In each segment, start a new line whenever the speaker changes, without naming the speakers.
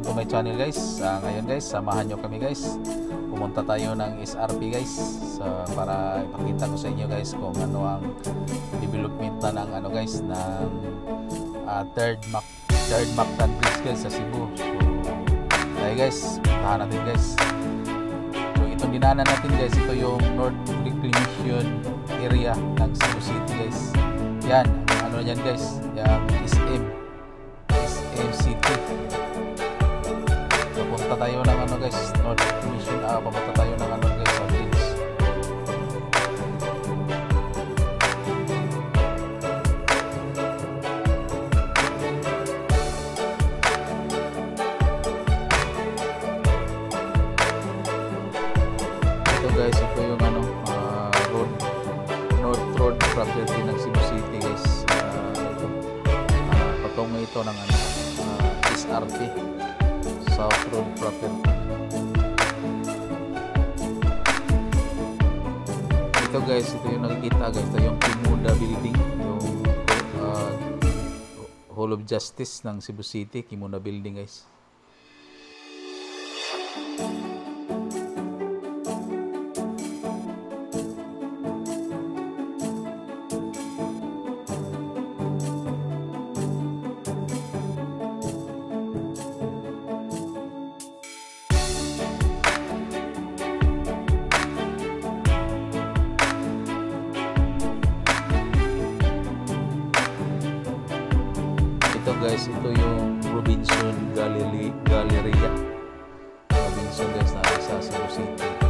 my channel guys. Uh, ngayon guys, samahan nyo kami guys. Pumunta tayo ng SRP guys so, para ipakita ko sa inyo guys kung ano ang development na ng ano guys ng uh, third Mac third Mactan Bridge guys sa Cebu. So, tayo guys, puntahan natin guys. So itong dinaanan natin guys, ito yung North Reclamation area ng Cebu City guys. Yan, ano yan guys, yung SM SM City. Papunta tayo ng ano guys, North Mission, ah, papunta tayo ng ano guys, sa bridge. Ito guys, ito yung ano, ah, road, North Road property ng Cebu City guys. Ah, ito, ah, patungo ito ng ano, ah, SRT, South Road. Ito guys, ito yung nakikita guys, ito yung Kimuda building, yung ah, Hall of Justice ng Cebu City, Kimuda building guys. Guys, ito yung Robinson Gallery, Galleria. Robinson guys na sa Cebu City.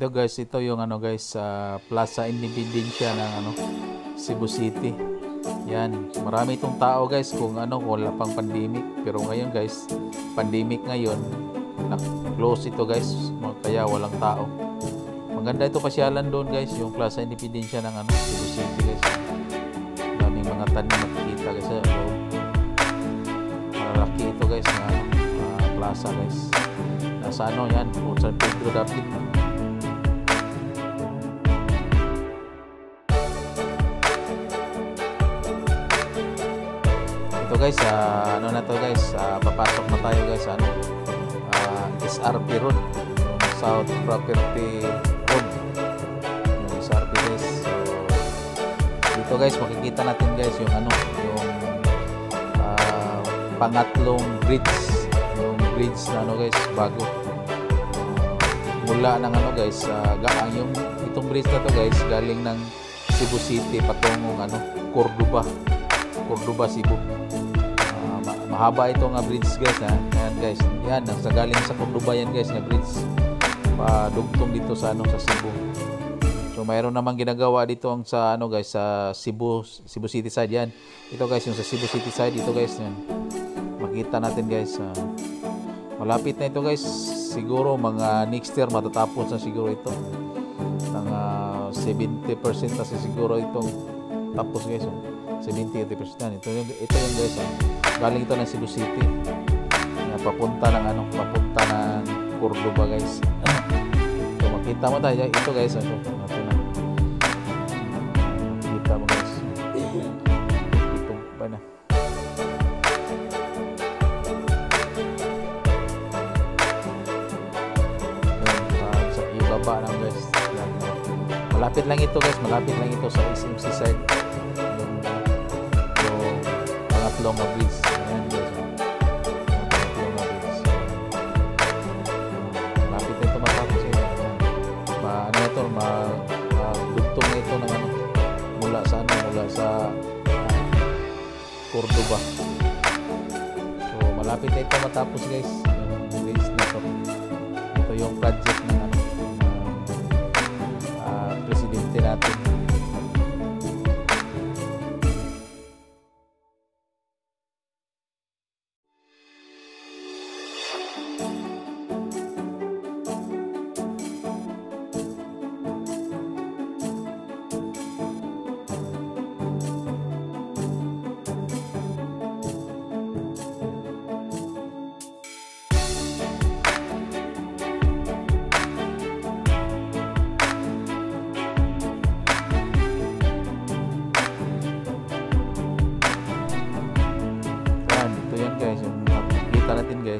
Ito guys, ito yung ano guys sa Plaza Independencia ng ano Cebu City. Yan, marami itong tao guys kung ano wala pang pandemic. Pero ngayon guys, pandemic ngayon, na-close ito guys, kaya walang tao. Maganda ito pasyalan doon guys, yung Plaza Independencia ng ano Cebu City guys. Daming mga tanim makikita guys sa loob. Malalaki ito guys na ah, plaza guys. Nasa ano yan, San Pedro David. Guys, ah, ano na to guys, ah, papasok na tayo guys ano, ah, SRP Road, South Property Road, yung SRP guys. So, dito guys, makikita natin guys yung ano, yung ah, pangatlong bridge, yung bridge na ano guys, bago. Ah, mula ng ano guys, uh, yung itong bridge na to guys, galing ng Cebu City patungong ano, Cordoba. Cordoba, Cebu. Ah, ma- mahaba ito nga bridge guys ha. Ayan guys. Yan, sa galing sa Cordoba yan guys nga bridge. Padugtong dito sa ano sa Cebu. So mayroon namang ginagawa dito ang sa ano guys sa Cebu Cebu City side yan. Ito guys yung sa Cebu City side ito guys yan. Makita natin guys. ah, malapit na ito guys. Siguro mga next year matatapos na siguro ito. Mga 70% na siguro itong tapos guys. oh. 70-80% yan. Ito yung, ito yung guys. ah. Galing ito ng Cebu City. Yan, papunta ng ano, papunta ng Cordoba guys. so makita mo tayo. Ito guys. Ito, ito. Makita mo guys. Ito ah, sa ibaba ng guys. Yan. Malapit lang ito guys. Malapit lang ito sa SMC side. Yung, yung. Yung pangatlong na ano ano, ano, ah, Cordoba. So, malapit na ito matapos guys. Yung bridge na ito. Ito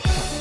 people.